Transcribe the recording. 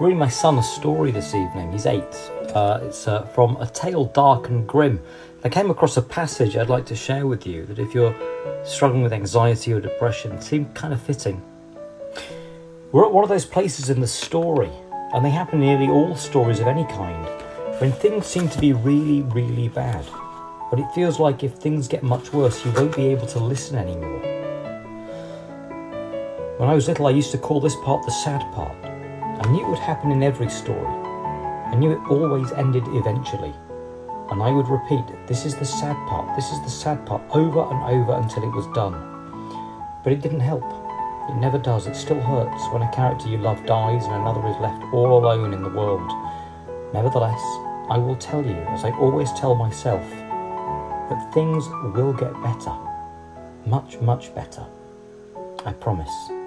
reading my son a story this evening. He's eight. Uh, it's uh, from A Tale Dark and Grimm. I came across a passage I'd like to share with you that if you're struggling with anxiety or depression, seemed kind of fitting. We're at one of those places in the story, and they happen in nearly all stories of any kind, when things seem to be really, really bad. But it feels like if things get much worse, you won't be able to listen anymore. When I was little, I used to call this part the sad part. I knew it would happen in every story. I knew it always ended eventually. And I would repeat, this is the sad part, this is the sad part, over and over until it was done. But it didn't help. It never does. It still hurts when a character you love dies and another is left all alone in the world. Nevertheless, I will tell you, as I always tell myself, that things will get better. Much, much better. I promise.